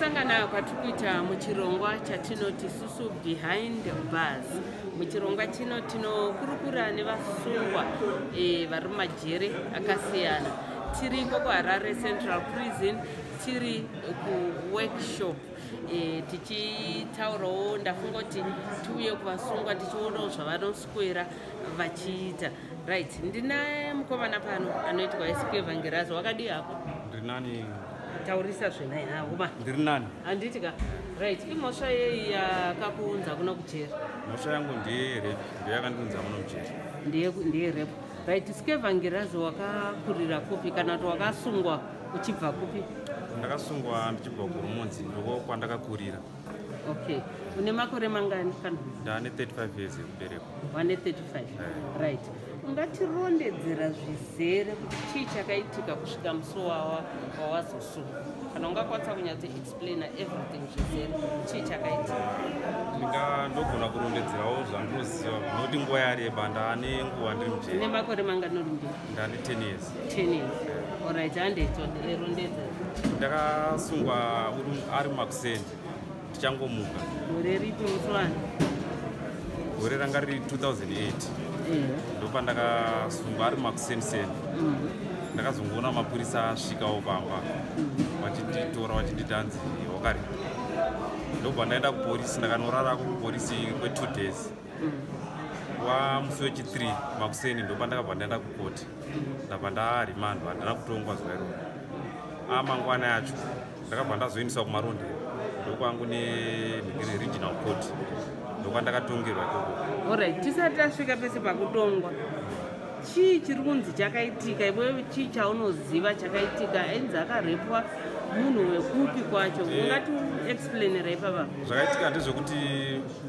tasangana kwatiri kuita muchirongwa chatinoti susu behind bars. Muchirongwa chino tinokurukura nevasungwa e, vari mumajere akasiyana. Tiriko kuharare central prison tiri kuworkshop e, tichitaurawo ndafunga kuti tiuye kuvasungwa tichionawo zvavanoswera vachiita. Right ndina mukomana pano anoitwa esikuevhangerazo wakadii hako ndiri nani taurisa zvenai hahuma ndiri nani? Handiti ka right imhosva yei yakakuunza kuno kujera mhosva yangu ndeyerep ndoyakandiunza muno mujeri ndeyerepo right sikevhangerazo wakakurira kupi kana kuti wakasungwa uchibva kupi? Ndakasungwa ndichibva kurumunzi ndoko kwandakakurira. Okay. Une makore mangani kana? Ndaane 35 years ekubereko wane 35 right ungatirondedzera zvizere kuti chii chakaitika kusvika musi wawa wawazosungwa kana ungakwanisa kunyatsoexplaina everything zvizere chii chakaitika? Ndinga ndogona kurondedzerawo zvandinoziva nokuti nguva yareba ndaane nguva ndiri une mujeri makore mbiri. Ndaane 10 years. 10 years. Oright handetirondedzera ndakasungwa uri- ari makuseni tichangomuka. Gore ripi musi wani gore ranga riri 2008 ndopandakasungwa ari makuseniseni. Ndakazongoona mapurisa asvikawo pamba vachinditora vachinditi hanzi wakari ndobva ndaenda kuporisi ndakanorara kuporisi kwe2 days. Wamusi wechi3 makuseni ndopa ndakabva ndaenda kukoti. Ndabva ndarimandwa handina kutongwa zuva iroro. Amangwana yacho ndakabva ndazoendeswa kumarondero ndokwangu neregional court ndokwandakatongerwa ikoko. Oright tisati tasvika pese pakutongwa. Chii chiri kunzi chakaitika? Iwewe chii chaunoziva chakaitika? Ainzi akarepwa munhu wekupi kwacho? Eh. ungati explainera ipapa. Zvakaitika ndezvekuti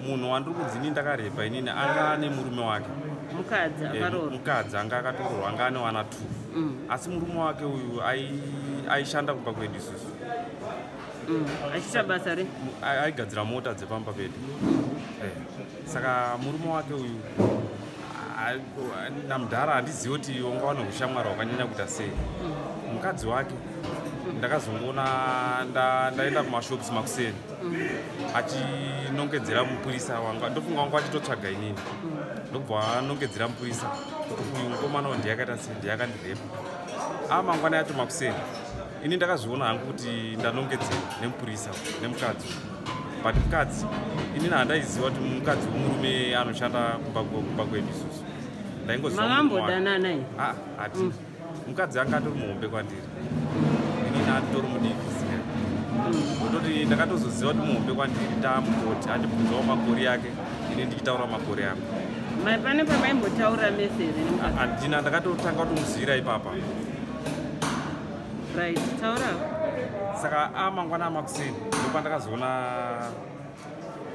munhu wandiri kunzi ini ndakarepa inini anga ane murume wake? Mukadzi Eh, akaroorwa. mukadzi anga akatororwa anga ane wana t Mm, asi murume wake uyu ai- aishanda kumba kwedu isusu. Mm. achiita basa re? Aigadzira mota dzepamba pedu Eh, saka murume wake uyu namudhara handizivi kuti wanga wane ushamwari hwakanyanya kuita sei. Mukadzi wake ndakazongoona nda- ndaenda kumashops makuseni achinongedzera mupurisa wanga. Ndofunga wanga achitotsvaga inini. Ndobva anongedzera mupurisa. Uyu mukomana uyu ndiyakaita sei? Ndiyakandirepa amangwana yacho makuseni. Ini ndakazviona hangu kuti ndanongedzera nemupurisa nemukadzi but mukadzi inini handaiziva kuti mukadzi womurume anoshanda kumba kwe- kumba kwedu isusu ndaingoziva murume wake. makambodananai Ah, hati mukadzi anga atori muhombe kwandiri. Inini atori mudiki ndototi ndakatozoziva kuti muhombe kwandiri taamukoti andibvunzawo makore yake ini ndichitaura makore angu mai pane pamaimbotaura mesere nemukadzi handina ndakatotanga kutomuzivira ipapa. Right taurawo saka amangwana amakuseni ndopandakazoona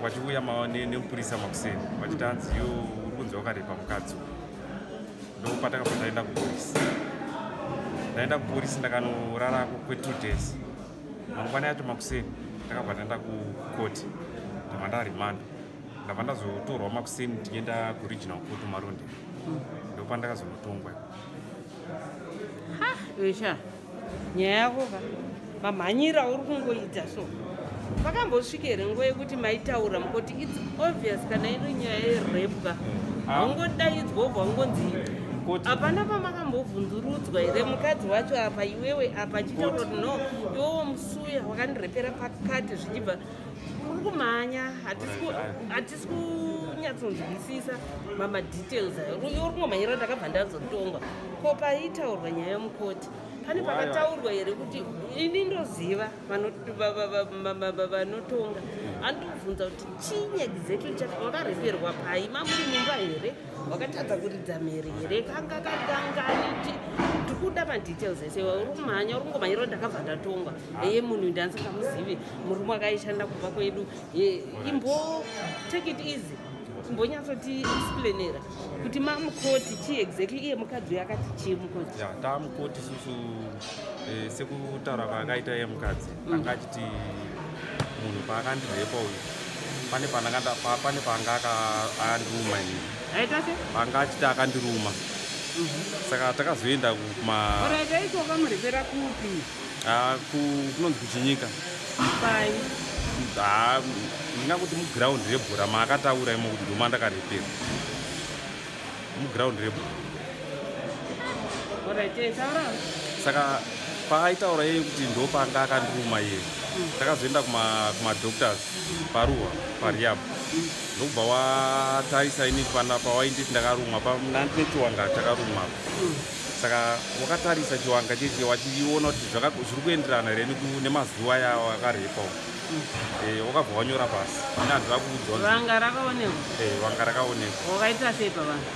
vachiuya ma- ne- nemupurisa makuseni vachiti hanzi yo uri kunzi wakarepa mukadzi ndopatakabva ndaenda kuporisi. Ndaenda kuporisi ndakanorarako kwe2 days. Mangwana yacho makuseni ndakabva ndaenda kukoti ndabva ndarimanda ndabva ndazotorwa makuseni tichienda kuregional court marondero ndopandakazonotongwa esha nyaya yako ka mamhanyira uri kungoita so. Pakambosvika here nguva yekuti maitaura mukoti its obvious kana iri nyaya yerepu ka Ah. haungodaidzwa obva wangonzi Koti. hapana pamakambovhunzurudzwa here. Mukadzi wacho apa iwewe apa achitaura kuti no iwewo musuya wakandirepera pakati zvichibva. Uri kumhanya hatisi ku- hatisi kunyatsonzwisisa mamadetails ayo uri kungomhanyira ndakabva ndazotongwa ko paitaurwa nyaya yomukoti pane pakataurwa here kuti ini ndoziva vanotonga? Andobvunza kuti chinyi exactly chati wakareperwa pai? Mamuri mumba here? Wakatadza kuridza mhere here? Kanga kakangani ndikuda madetails ese uri kumhanya uri kungomhanyira ndakabva ndatongwa eye munhu ndandisingamuzivi murume akaishanda kumba kwedu. Ye, imbo take it easy imbonyatsoti explainera kuti mamukoti chii exactly iye mukadzi uyo akati chii mukoti? Ya taamukoti isusu eh, sekutaura kwaakaita iye mukadzi anga achiti munhu paakandirepa uyu pane pane paanga aka- andiruma inini aita se? Paanga achiti akandiruma. Saka takazoenda kuma oraita icho vakamurepera kupi? Ah, ku- kunonzi kuchinyika pai Ah, ndingakuti mugiraundi rebhora maakataura imo kuti ndoma ndakarepera mugiraundi rebhora taura. Saka paaitaura yeye kuti ndopanga akandiruma iye takazoenda kuma- kumadoctors paruwa pariab. Ndokubva watarisa ini pana pawainditi ndakarumwa panandine chiwanga chakarumwa saka wakatarisa chiwanga cheche wachiona kuti zviri kuenderana here nemazuva yawakarepawo wakabva wanyora pasi. Ine handira kuudzwa kuti, vanga rakaonekwa. Eh, wanga rakaonekwa. Wakaita sei pavanhu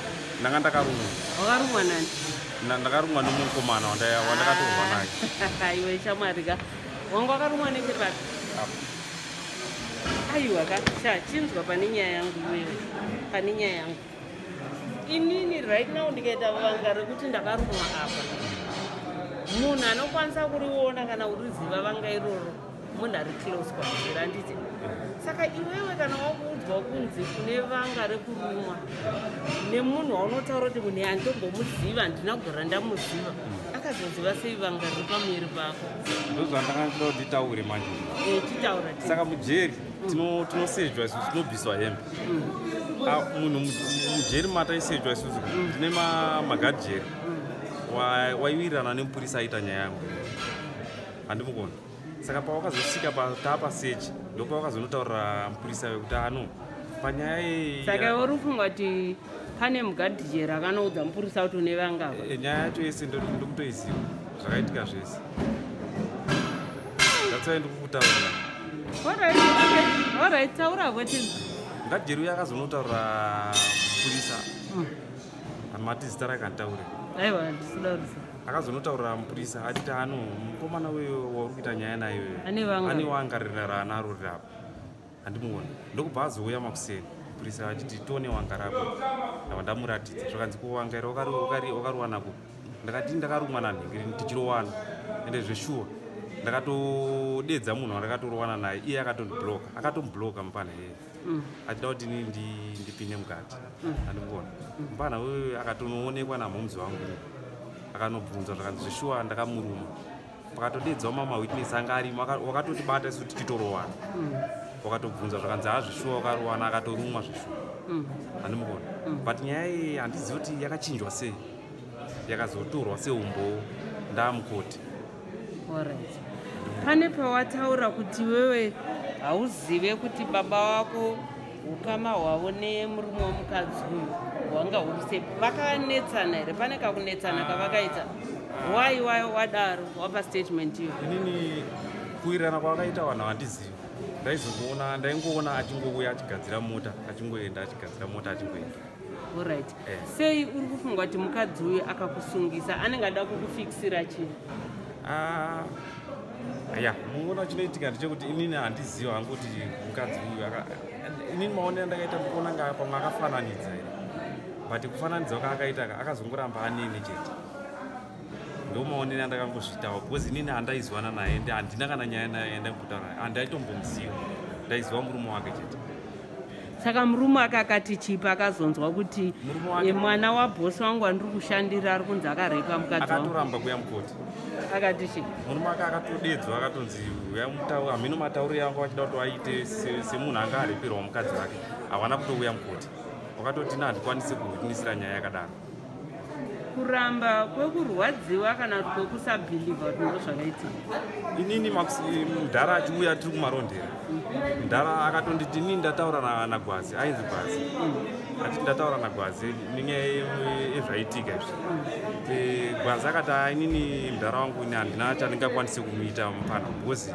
ndanga ndakarumwa. Wakarumwa nani? Na- ndakarumwa nomukomana wanda- wandakatorwa naye. Iwe shamwari ka. Wanga wakarumwa nechepapi aiwa ka sha chinzwa pane nyaya yangu iwewe. Pane nyaya yangu. Inini right now ndikaita vanga rekuti ndakarumwa apa. Munhu anokwanisa kuriona kana kuriziva vanga iroro munhu ari close kwazviri handiti saka iwewe kana wakuudzwa kunzi kune vanga rekurumwa nemunhu waunotaura kuti munhu yandombomuziva handina kugara ndamuziva. Akazoziva sei vanga riri pamuviri pako? Ndozvandakanoda kuti taure manje. Eh, chitaura ti saka mujeri tino- tinosejwa isusu tinobviswa hembe. Ah, munhu mu- mujeri mataisejwa isusu tine ma- magadhijeri Wa- waiwirirana nemupurisa aita nyaya yangu. Handimukona saka pawakazosvika taapasechi ndopawakazonotaurira mupurisa wekuti ano. Panyaya saka uri kufunga kuti pane mugadhijeri akanoudza mupurisa kuti une vangava. Eh, nyaya yacho yese ndo- ndokutoiziva zvakaitika zvese. Ndatsai ndikukutaurira. Orit taura kweti ngadheri uyo akazonotaurira mupurisa. Mati zita rake handitaure aiwa ndisidarisa akazonotaurira mupurisa atiti ano mukomana weyo wauri kuita nyaya nayo Ane vanga. ane wanga ranaro rirapo handimuoni. Ndokubva azouya makuseni. Mupurisa achiti tione wanga rako ndava ndamuratidza zvakanzi ko wanga iri wakariwanako ndakati ndakarumwa nanhingiri tichirowana. Ende zveshuwa ndakatodedza munhu wandakatorowana naye. Iye akatondibloka. Akatomubloka mupana yeye achida kuti ndipinde mukati. Handimuona mupana wewe akatonoonekwa namhomudzi wangu akanobvunza zvakanzi zveshuwa ndakamuruma pakatodedzwa mamawitness anga arimo aka- wakatotibata isu tichitorowana wakatobvunza zvakanzi hazvishuwa wakarowana akatorumwa zveshuwa handimukona but nyaya iyi handizivi kuti yakachinjwa sei. Yakazotorwa seumbowo ndaamukoti orit pane pawataura kuti wewe hauzive kuti baba wako ukama hwavo nemurume womukadzi uyu hwanga huri sei vakanetsana here? Pane kakunetsana kavakaita? Wai wa- wadaro wapa statement iyo. Inini kuwirirana kwakaita vanhu handizivi. Ndaizomuona ndaingoona achingouya achigadzira mota achingoenda achigadzira mota achingoenda. Orit Eh. sei uri kufunga kuti mukadzi uyu akakusungisa? Anenge ada kukufikisira chii? Ah, ya muona chinoitika ndechekuti inini handiziva hangu kuti mukadzi uyu inini maonero ndakaita ndikuona nga pamwe akafananidza here but kufananidza kwaakaita ka akazongoramba anene chete. Ndo maonero andakangozvitawa because inini handaizwana naye ende handina kana nyaya naye yandangutaura naye handaitombomuziva ndaiziva murume wake chete. Saka murume ake akati chipa akazonzwa kuti "Eh, mwana wabhosi wangu andiri kushandira ari kunzi akarepa mukadzi akatoramba kuya mukoti. Akati chi? Murume ake akatodedzwa akatonzi hamino matauriro yangu achida kuti aite se- semunhu anga areperwa mukadzi wake. Havana kutouya mukoti wakatoti ina handikwanisi kuhwinisira nyaya yakadaro. Kuramba kwekurwadziwa kana kuti kwekusabhilivha kuti ndo zvakaitika inini mudhara achiuya tiri kumarondera. Mudhara akatonditi inini ndataura na- nagwazi ainzi gwazi. Ati ndataura nagwazi nenyaya ye- yezvaitika izvi. Eh, gwazi akati "Ah, inini mudhara wangu ini handina chandingakwanisi kumuita mupana because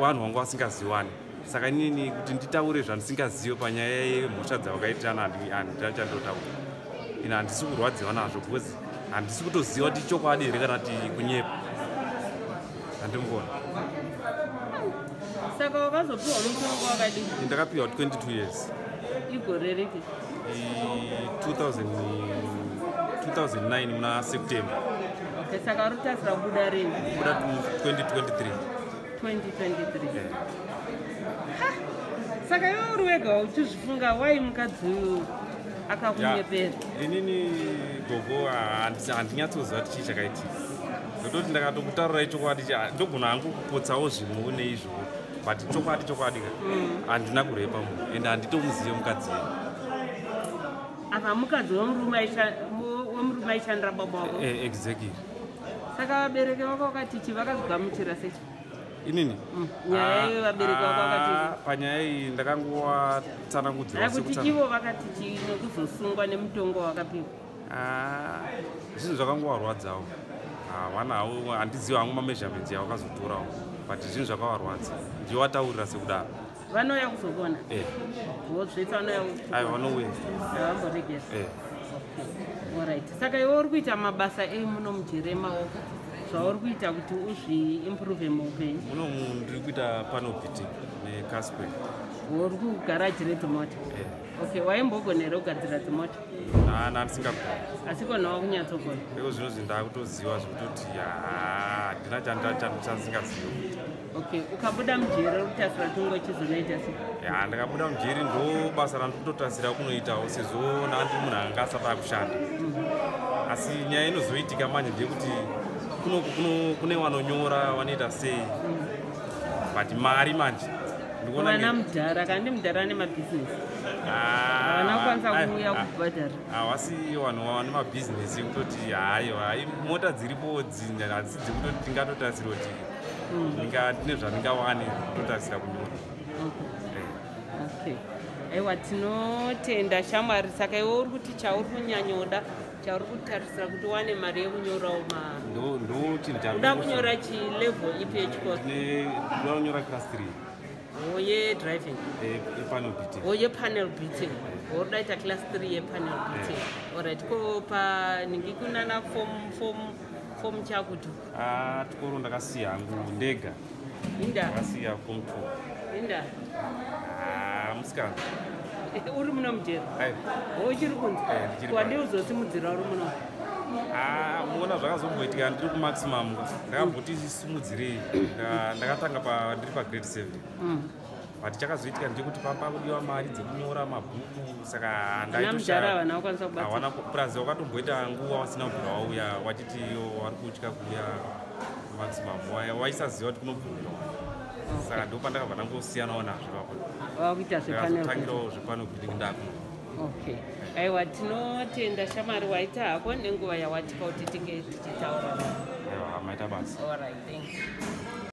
vanhu vangu vasingaziwani saka inini kuti nditaure zvandisingazivi panyaya yemhosva dzavakaitirana handina chandotaura ini handisi kurwadziwa nazvo because handisi kutoziva kuti chokwadi here kana kuti kunyepa. Handimukona saka wakazopiwa mutongo wakadii ndakapiwa 22 years. Igore 2000 2009 muna september. Okay, saka uri kutasira kubuda rini kuda 2023 2023 saka iwe uri wega uchizvifunga wai mukadzi uyu akakunyepera. Inini gogo handinyatsouziva kuti chii chakaitika. Ndototi ndakatokutaurirai chokwadi cha ndogona hangu kupotsawo zvimwewo neizvo but chokwadi chokwadi ka handina kurepa munhu ende handitomuzive mukadzi yenu apa mukadzi wemurume aishandira baba wako Eh, exactly saka vabereki vako vakati chi vakazogamuchira sechi inini? Mm, Ah, ah, panyaya iyi ndakangowatsanangudzira aya kuti ivo vakati nekuzosungwa nemutongo wakapiwa zvinhu zvakangovarwadzawo vanavo handizivi hangu mamezhamenti yavakazotorawo but zvinhu zvakavarwadza. Ndiwataurira sekudaro. Vanouya kuzokona Eh, vozvetsa vanouya vanouya. Avamboregesa. Eh, orit saka iwe uri kuita mabasa emuno mujere maoko zvauri kuita kuti uzviimprove muupenyu muno ndiri kuita panobiti necaspe uri kugaraji redzimota okay waimbogona here kugadzira dzimota nandisingagoni asi kona wakunyatsogona iko zvino zvinhu ndakutoziva zvekutoti handina chandisingazivi okay ukabuda mujere uri kutasira tungo chizonoita se ya ndakabuda mujeri ndo basa randikutotasira kunoitawo sezvo nandi munhu anga asati akushanda. Asi nyaya inozoitika manje ndeyekuti kunoku kuno- kune vanonyora vanoita sei? But mari manje. Vana mudhara kandi mudhara nemabhizinesi Ah, havana kukwanisa kuuya kubhadhara. havasi vanhu vane mabhizinesi ekutoti hayi hai mota dziripo dzine hadzisi dzekutoti tingatotasira kuti tine zvandingawani kutotasira kunyora Eh. aiwa tinotenda. Shamwari saka iwe uri kuti chauri kunyanyoda chauri kutarisira kuti wane mari yekunyorawo ma ndo ndo chinhu cha- uda kunyora chilevel ipi yechikoro Ne- ndoda kunyora class 3 yedriving epanobiti yepanel beating. Uri daita class 3 yepanel beating. Orit ko paningi kunana fom fom fom chakuti tikoro ndakasiya hangu ndega. Ndakasiya form 2 inda? Ah, musikana uri muno mujeri Ai, uchiri kunzi Eh, ndichiri wandi uzosimudzira uri muno? Ah, muona zvakazomboitika ndiri kumaximum. Ndakamboti simudzirei Ndaka- ndakatanga ndiri pagrade 7 Mm. but chakazoitika ndekuti pamba kudiwa mari dzekunyora mabhuku saka plus wakatomboita nguva wasina kubvira wauya wachiti iyo wari kutya kuuya maximum Wa- waisaziva kuti kunobvumirwa saka ndo pandakabva ndangosiyanawo nazvo papa wakuita zvepanel ndakazotangirawo zvepano building ndakuno okay. Aiwa tinotenda shamwari waita hako nenguva yawatipa kuti tinge tichitaura. Aiwa maita basa alright thank you